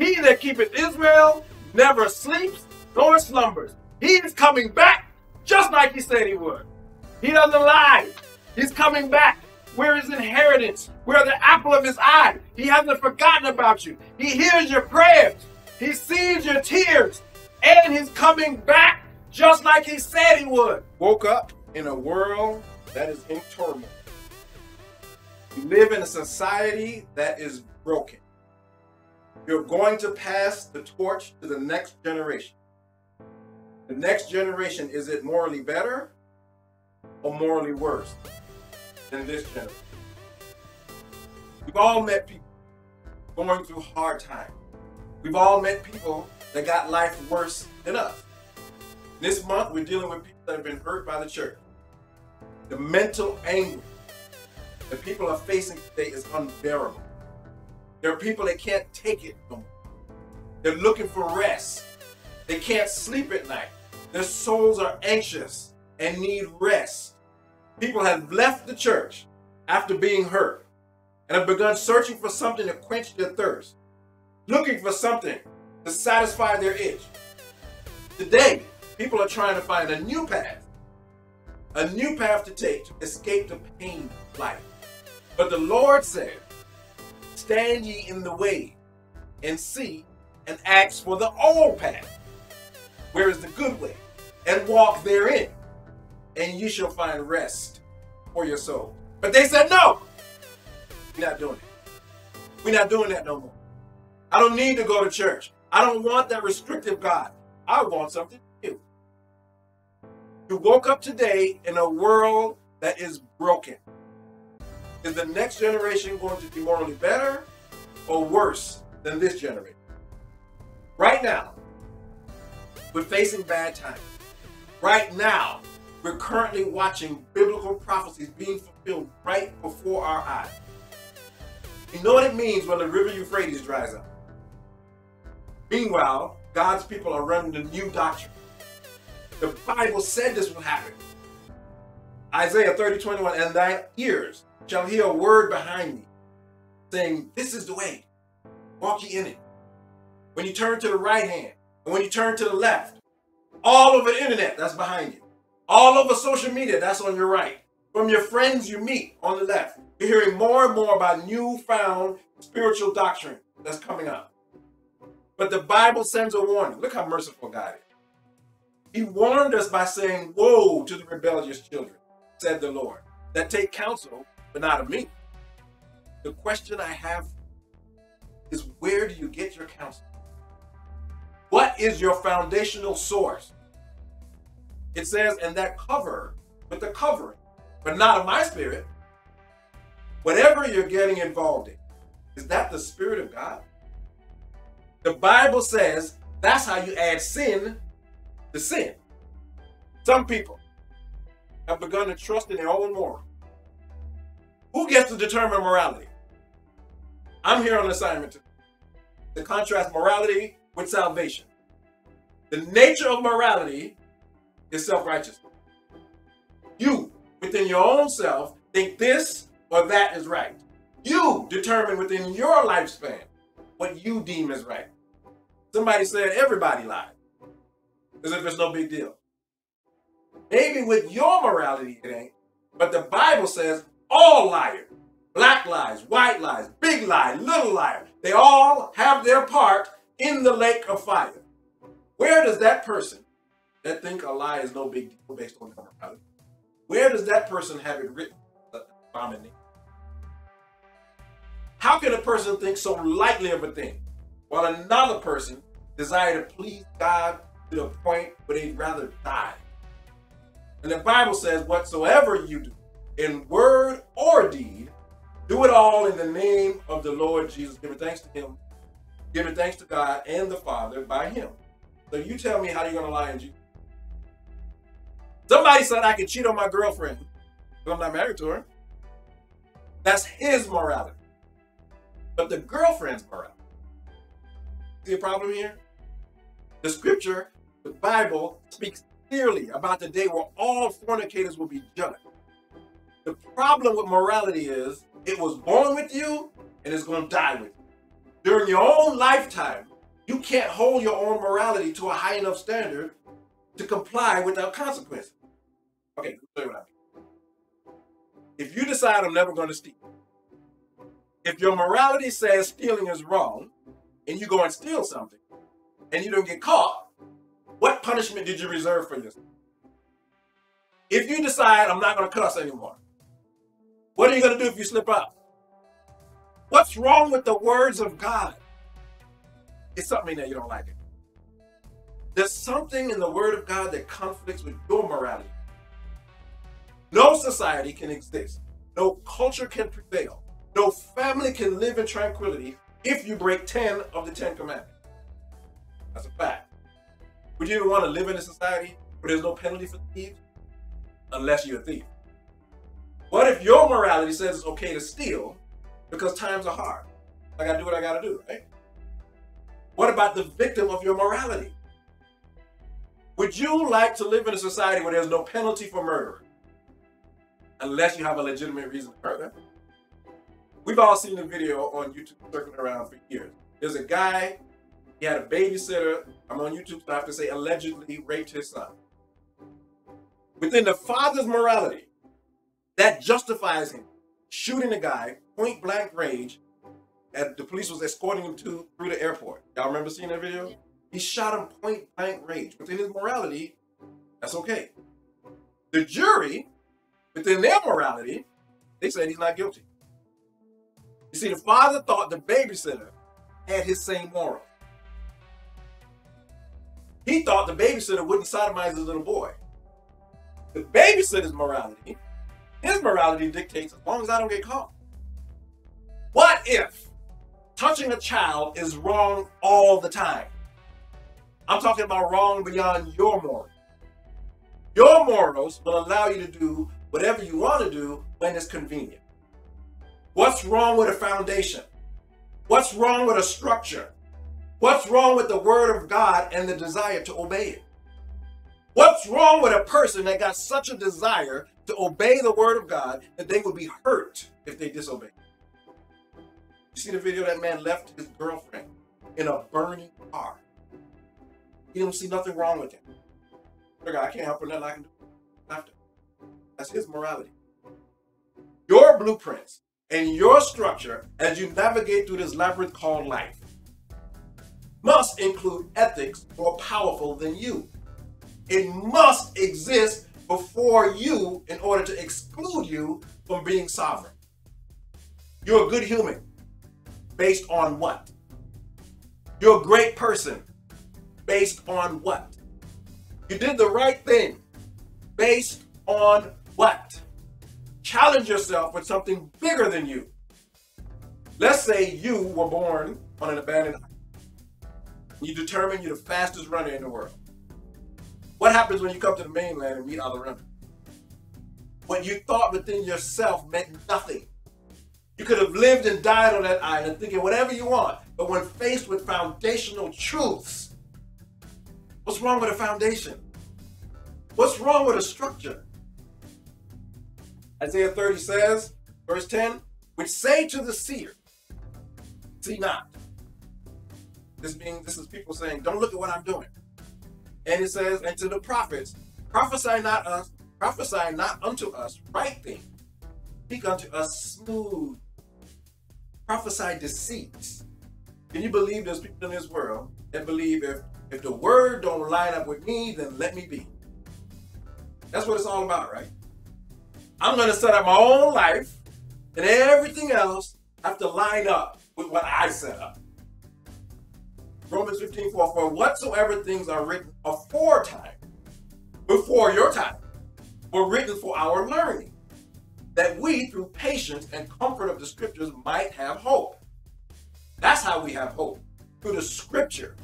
He that keepeth Israel never sleeps nor slumbers. He is coming back just like he said he would. He doesn't lie. He's coming back. We're his inheritance. We're the apple of his eye. He hasn't forgotten about you. He hears your prayers. He sees your tears. And he's coming back just like he said he would. Woke up in a world that is in turmoil. We live in a society that is broken. You're going to pass the torch to the next generation. The next generation, is it morally better or morally worse than this generation? We've all met people going through hard times. We've all met people that got life worse than us. This month, we're dealing with people that have been hurt by the church. The mental anguish that people are facing today is unbearable. There are people that can't take it no more. They're looking for rest. They can't sleep at night. Their souls are anxious and need rest. People have left the church after being hurt and have begun searching for something to quench their thirst, looking for something to satisfy their itch. Today, people are trying to find a new path, a new path to take to escape the pain of life. But the Lord said, Stand ye in the way and see and ask for the old path, where is the good way, and walk therein, and ye shall find rest for your soul. But they said, No, we're not doing it. We're not doing that no more. I don't need to go to church. I don't want that restrictive God. I want something new. You woke up today in a world that is broken. Is the next generation going to be morally better or worse than this generation? Right now, we're facing bad times. Right now, we're currently watching biblical prophecies being fulfilled right before our eyes. You know what it means when the river Euphrates dries up. Meanwhile, God's people are running the new doctrine. The Bible said this would happen. Isaiah 30, 21, and thy ears shall hear a word behind me, saying, This is the way, walk ye in it. When you turn to the right hand, and when you turn to the left, all over the internet, that's behind you. All over social media, that's on your right. From your friends you meet on the left, you're hearing more and more about newfound spiritual doctrine that's coming up. But the Bible sends a warning. Look how merciful God is. He warned us by saying, Woe to the rebellious children, said the Lord, that take counsel but not of me. The question I have is where do you get your counsel? What is your foundational source? It says, and that cover with the covering, but not of my spirit. Whatever you're getting involved in, is that the spirit of God? The Bible says that's how you add sin to sin. Some people have begun to trust in their own moral who gets to determine morality? I'm here on assignment to, contrast morality with salvation. The nature of morality is self righteousness. You, within your own self, think this or that is right. You determine within your lifespan what you deem is right. Somebody said everybody lies, as if it's no big deal. Maybe with your morality it ain't, but the Bible says all liars. Black lies, white lies, big lie, little liar. They all have their part in the lake of fire. Where does that person that think a lie is no big deal based on morality, where does that person have it written? How can a person think so lightly of a thing while another person desire to please God to the point where they'd rather die? And the Bible says, whatsoever you do, in word or deed, do it all in the name of the Lord Jesus, giving thanks to Him, giving thanks to God and the Father by Him. So you tell me how you're going to lie in Jesus. Somebody said I could cheat on my girlfriend, but I'm not married to her. That's his morality. But the girlfriend's morality. See a problem here? The scripture, the Bible, speaks clearly about the day where all fornicators will be judged. The problem with morality is it was born with you and it's going to die with you. During your own lifetime, You can't hold your own morality to a high enough standard to comply without consequences. Okay, let me what I mean. If you decide I'm never going to steal, if your morality says stealing is wrong, and you go and steal something, and you don't get caught, what punishment did you reserve for yourself? If you decide I'm not going to cuss anymore, what are you going to do if you slip up? What's wrong with the words of God? It's something that you don't like it. There's something in the word of God that conflicts with your morality. No society can exist. No culture can prevail. No family can live in tranquility if you break 10 of the 10 commandments. That's a fact. Would you even want to live in a society where there's no penalty for thieves? Unless you're a thief. What if your morality says it's okay to steal because times are hard? I gotta do what I gotta do, right? What about the victim of your morality? Would you like to live in a society where there's no penalty for murder? Unless you have a legitimate reason to murder. We've all seen the video on YouTube circling around for years. There's a guy, he had a babysitter, I'm on YouTube, so I have to say allegedly raped his son. Within the father's morality, that justifies him shooting a guy point blank range and the police was escorting him to through the airport. Y'all remember seeing that video? He shot him point blank range. Within his morality, that's okay. The jury, within their morality, they said he's not guilty. You see, the father thought the babysitter had his same moral. He thought the babysitter wouldn't sodomize his little boy. The babysitter's morality, his morality dictates as long as I don't get caught. What if touching a child is wrong all the time? I'm talking about wrong beyond your morals. Your morals will allow you to do whatever you want to do when it's convenient. What's wrong with a foundation? What's wrong with a structure? What's wrong with the word of God and the desire to obey it? What's wrong with a person that got such a desire to obey the word of God that they would be hurt if they disobey? You see the video that man left his girlfriend in a burning car. He don't see nothing wrong with it. I can't help her, nothing I can do. After. That's his morality. Your blueprints and your structure as you navigate through this labyrinth called life must include ethics more powerful than you. It must exist before you in order to exclude you from being sovereign. You're a good human based on what? You're a great person based on what? You did the right thing based on what? Challenge yourself with something bigger than you. Let's say you were born on an abandoned island. You determine you're the fastest runner in the world. What happens when you come to the mainland and meet other runners? What you thought within yourself meant nothing. You could have lived and died on that island thinking whatever you want, but when faced with foundational truths, what's wrong with a foundation? What's wrong with a structure? Isaiah 30 says, verse 10, which say to the seer, see not. This being this is people saying, don't look at what I'm doing. And it says, and to the prophets, prophesy not us, prophesy not unto us right things, speak unto us smooth, prophesy deceit. Can you believe there's people in this world that believe if if the word don't line up with me, then let me be. That's what it's all about, right? I'm going to set up my own life, and everything else have to line up with what I set up. Romans 15, 4, for whatsoever things are written aforetime, before your time, were written for our learning, that we, through patience and comfort of the scriptures, might have hope. That's how we have hope, through the scripture.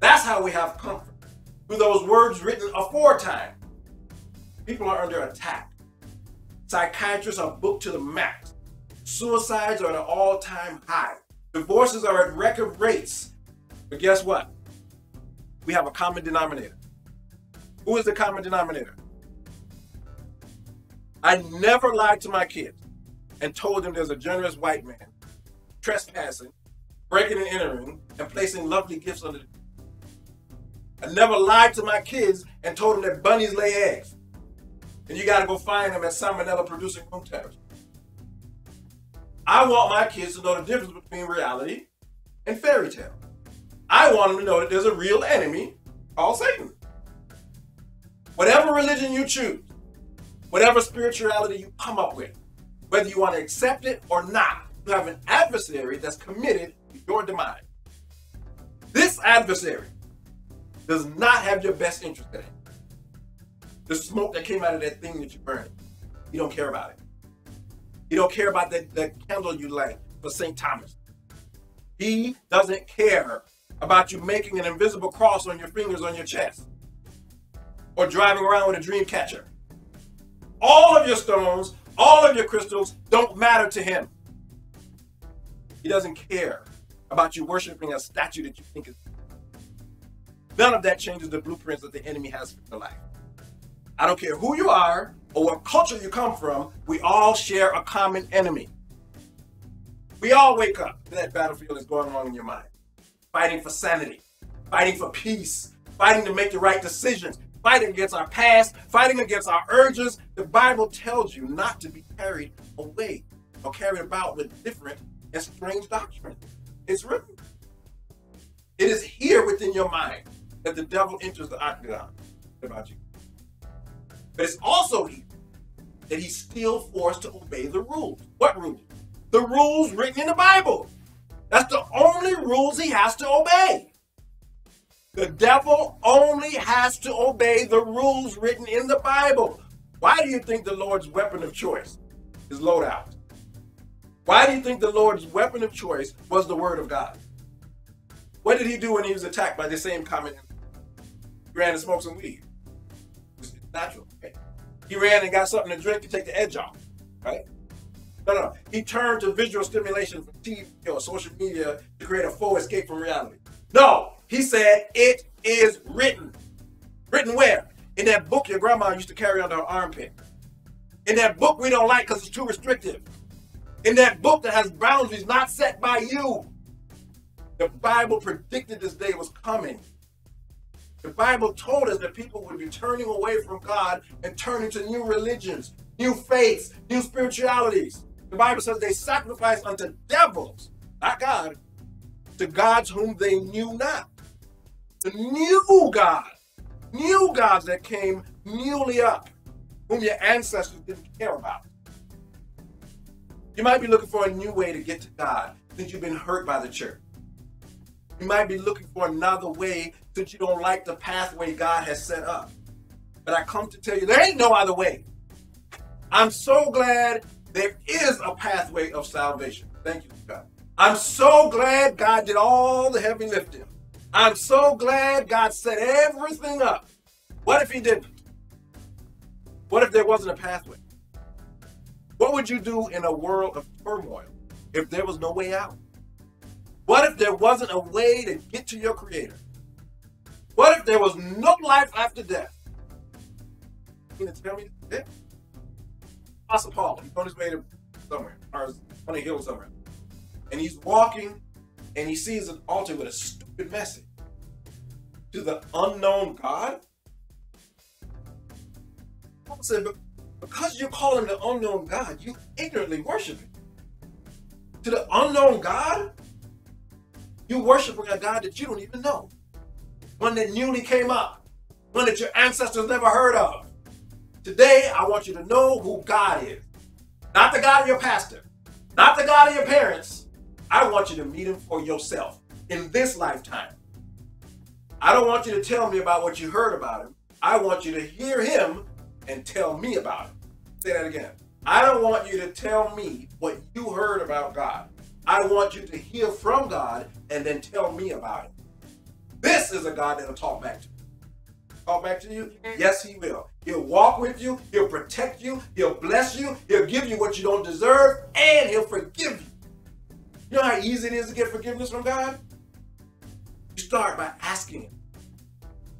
That's how we have comfort, through those words written aforetime. People are under attack. Psychiatrists are booked to the max. Suicides are at an all time high. Divorces are at record rates. But guess what? We have a common denominator. Who is the common denominator? I never lied to my kids and told them there's a generous white man trespassing breaking and entering, and placing lovely gifts under the I never lied to my kids and told them that bunnies lay eggs. And you got to go find them at salmonella producing room temperature. I want my kids to know the difference between reality and fairy tale. I want them to know that there's a real enemy called Satan. Whatever religion you choose, whatever spirituality you come up with, whether you want to accept it or not, you have an adversary that's committed to your demise. This adversary does not have your best interest at hand. The smoke that came out of that thing that you burned, you don't care about it. You don't care about that, that candle you light for St. Thomas. He doesn't care about you making an invisible cross on your fingers on your chest or driving around with a dream catcher. All of your stones, all of your crystals don't matter to him. He doesn't care about you worshiping a statue that you think is. None of that changes the blueprints that the enemy has for your life. I don't care who you are or what culture you come from, we all share a common enemy. We all wake up that battlefield that's going on in your mind, fighting for sanity, fighting for peace, fighting to make the right decisions, fighting against our past, fighting against our urges. The Bible tells you not to be carried away or carried about with different and strange doctrine. It's written. It is here within your mind that the devil enters the octagon about you. But it's also here that he's still forced to obey the rules. What rules? The rules written in the Bible. That's the only rules he has to obey. The devil only has to obey the rules written in the Bible. Why do you think the Lord's weapon of choice is loadout? Why do you think the Lord's weapon of choice was the Word of God? What did he do when he was attacked by the same common? He ran and smoked some weed. It's natural. Okay? He ran and got something to drink to take the edge off. Right? No, no. He turned to visual stimulation from TV or social media to create a full escape from reality. No, he said, It is written. Written where? In that book your grandma used to carry under her armpit. In that book we don't like because it's too restrictive. In that book that has boundaries not set by you. The Bible predicted this day was coming. The Bible told us that people would be turning away from God and turning to new religions, new faiths, new spiritualities. The Bible says they sacrificed unto devils, not God, to gods whom they knew not the new God, new gods that came newly up, whom your ancestors didn't care about. You might be looking for a new way to get to God since you've been hurt by the church. You might be looking for another way since you don't like the pathway God has set up. But I come to tell you, there ain't no other way. I'm so glad there is a pathway of salvation. Thank you, God. I'm so glad God did all the heavy lifting. I'm so glad God set everything up. What if He didn't? What if there wasn't a pathway? What would you do in a world of turmoil if there was no way out? What if there wasn't a way to get to your Creator? What if there was no life after death? You to tell me this? Apostle Paul, he's on his way to somewhere, or on a hill somewhere. And he's walking and he sees an altar with a stupid message to the unknown God? Paul said, but because you call him the unknown God, you ignorantly worship him. To the unknown God, you worshiping a God that you don't even know. One that newly came up, one that your ancestors never heard of. Today, I want you to know who God is. Not the God of your pastor, not the God of your parents. I want you to meet him for yourself in this lifetime. I don't want you to tell me about what you heard about him. I want you to hear him and tell me about him. Say that again. I don't want you to tell me what you heard about God. I want you to hear from God and then tell me about it. This is a God that'll talk back to you. Talk back to you? Yes, he will. He'll walk with you, he'll protect you, he'll bless you, he'll give you what you don't deserve, and he'll forgive you. You know how easy it is to get forgiveness from God? You start by asking Him.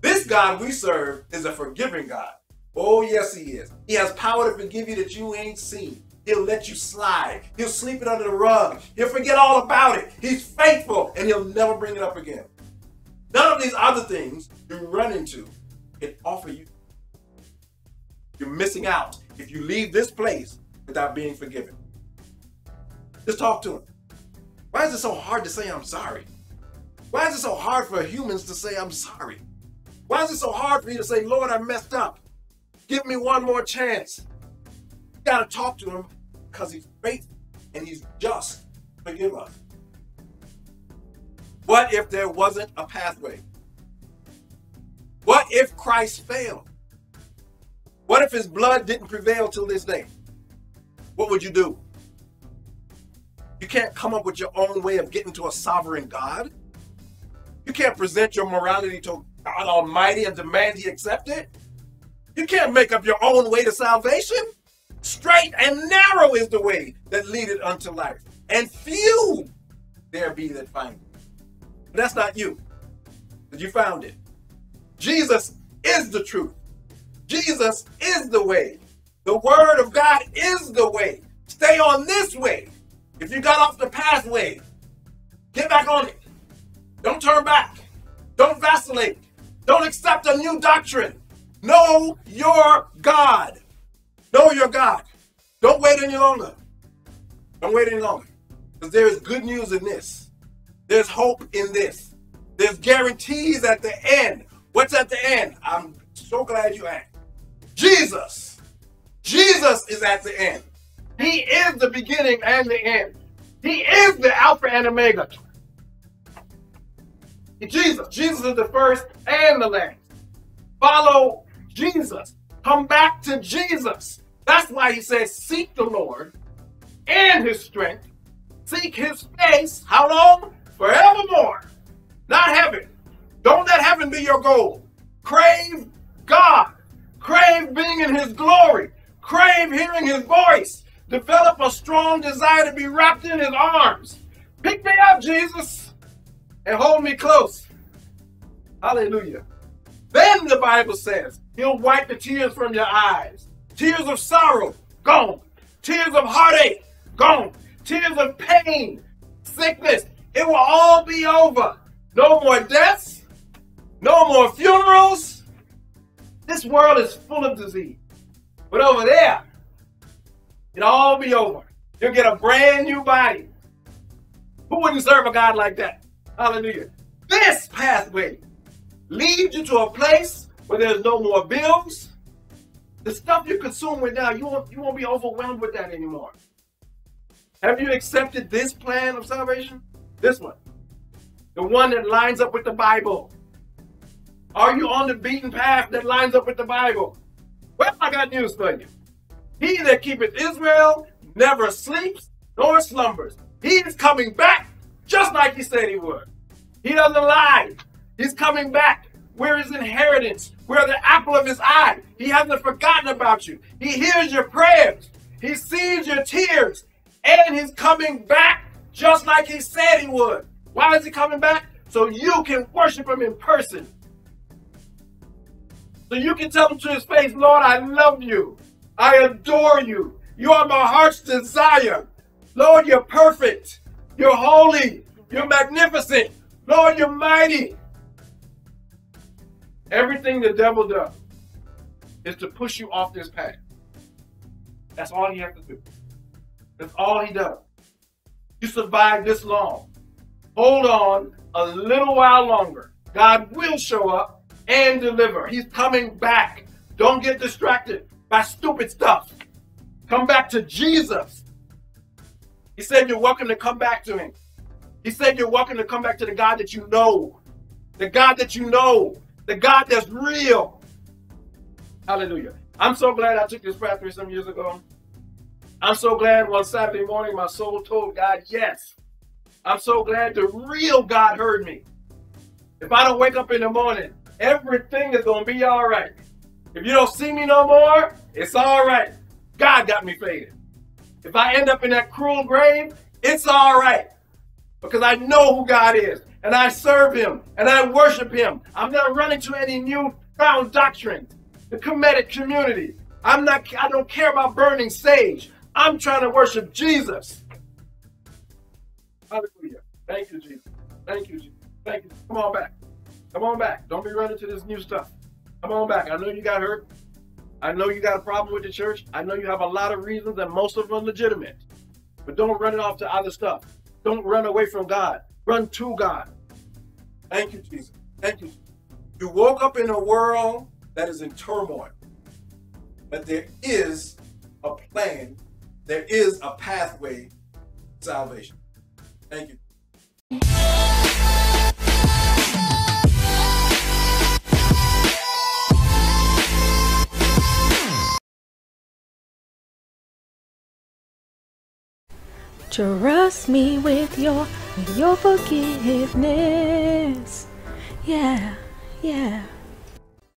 This God we serve is a forgiving God. Oh, yes, He is. He has power to forgive you that you ain't seen. He'll let you slide. He'll sleep it under the rug. He'll forget all about it. He's faithful and he'll never bring it up again. None of these other things you run into can offer you. You're missing out if you leave this place without being forgiven. Just talk to him. Why is it so hard to say I'm sorry? Why is it so hard for humans to say I'm sorry? Why is it so hard for you to say, Lord, I messed up? Give me one more chance. You got to talk to him because he's faithful and he's just. Forgive us. What if there wasn't a pathway? What if Christ failed? What if his blood didn't prevail till this day? What would you do? You can't come up with your own way of getting to a sovereign God. You can't present your morality to God Almighty and demand He accept it. You can't make up your own way to salvation. Straight and narrow is the way that leadeth unto life, and few there be that find it. But that's not you. But you found it. Jesus is the truth. Jesus is the way. The word of God is the way. Stay on this way. If you got off the pathway, get back on it. Don't turn back. Don't vacillate. Don't accept a new doctrine. Know your God. Know your God. Don't wait any longer. Don't wait any longer. Because there is good news in this. There's hope in this. There's guarantees at the end. What's at the end? I'm so glad you asked. Jesus. Jesus is at the end. He is the beginning and the end. He is the Alpha and Omega. Jesus. Jesus is the first and the last. Follow Jesus. Come back to Jesus. That's why he says, seek the Lord and his strength. Seek his face. How long? Forevermore. Not heaven. Don't let heaven be your goal. Crave God. Crave being in his glory. Crave hearing his voice. Develop a strong desire to be wrapped in his arms. Pick me up, Jesus, and hold me close. Hallelujah. Then the Bible says, He'll wipe the tears from your eyes. Tears of sorrow, gone. Tears of heartache, gone. Tears of pain, sickness, it will all be over. No more deaths, no more funerals. This world is full of disease. But over there, it'll all be over. You'll get a brand new body. Who wouldn't serve a God like that? Hallelujah. This pathway leads you to a place where there's no more bills. The stuff you consume with now, you won't, you won't be overwhelmed with that anymore. Have you accepted this plan of salvation? This one. The one that lines up with the Bible. Are you on the beaten path that lines up with the Bible? Well, I got news for you. He that keepeth Israel never sleeps nor slumbers. He is coming back just like he said he would. He doesn't lie. He's coming back. We're his inheritance. We're the apple of his eye. He hasn't forgotten about you. He hears your prayers. He sees your tears. And he's coming back just like he said he would. Why is he coming back? So you can worship him in person. So you can tell him to his face, Lord, I love you. I adore you. You are my heart's desire. Lord, you're perfect. You're holy. You're magnificent. Lord, you're mighty. Everything the devil does is to push you off this path. That's all he has to do. That's all he does. You survive this long. Hold on a little while longer. God will show up and deliver. He's coming back. Don't get distracted by stupid stuff. Come back to Jesus. He said you're welcome to come back to him. He said you're welcome to come back to the God that you know. The God that you know the God that's real. Hallelujah. I'm so glad I took this pathway some years ago. I'm so glad one Saturday morning my soul told God yes. I'm so glad the real God heard me. If I don't wake up in the morning, everything is going to be all right. If you don't see me no more, it's all right. God got me faded. If I end up in that cruel grave, it's all right. Because I know who God is and I serve him and I worship him. I'm not running to any new found doctrine. The Kemetic community. I'm not I don't care about burning sage. I'm trying to worship Jesus. Hallelujah. Thank you, Jesus. Thank you, Jesus. Thank you. Come on back. Come on back. Don't be running to this new stuff. Come on back. I know you got hurt. I know you got a problem with the church. I know you have a lot of reasons, and most of them legitimate. But don't run it off to other stuff. Don't run away from God. Run to God. Thank you, Jesus. Thank you. You woke up in a world that is in turmoil. But there is a plan, there is a pathway to salvation. Thank you. Trust me with your with your forgiveness. Yeah, yeah.